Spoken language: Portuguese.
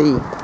aí.